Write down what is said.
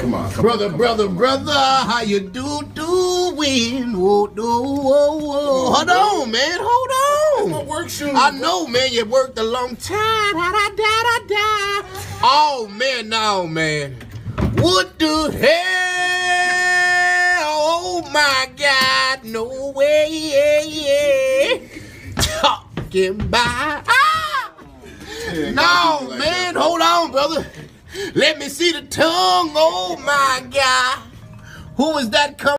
come on, come Brother, brother, brother, how you do doing? Whoa, do, whoa, whoa. Hold on, man, hold My on. work shoes. I know, man, you worked a long time. Da, da, da, da, da. Oh, man, no, man. What the hell? Oh, my God, no way. Talking by. Ah! Yeah, No, like man, hold on, brother. Let me see the tongue. Oh my God. Who is that coming?